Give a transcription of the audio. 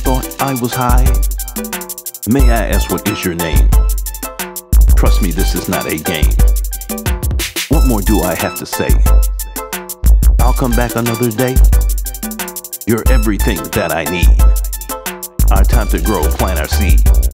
thought I was high. May I ask what is your name? Trust me, this is not a game. What more do I have to say? I'll come back another day. You're everything that I need. Our time to grow, plant our seed.